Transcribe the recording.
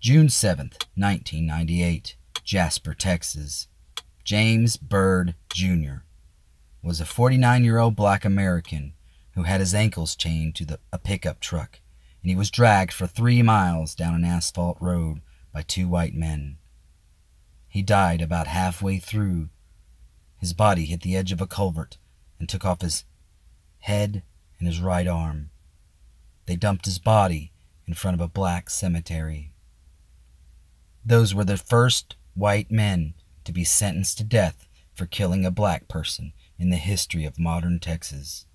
June 7th, 1998, Jasper, Texas. James Byrd, Jr. was a 49 year old black American who had his ankles chained to the, a pickup truck, and he was dragged for three miles down an asphalt road by two white men. He died about halfway through. His body hit the edge of a culvert and took off his head and his right arm. They dumped his body in front of a black cemetery. Those were the first white men to be sentenced to death for killing a black person in the history of modern Texas.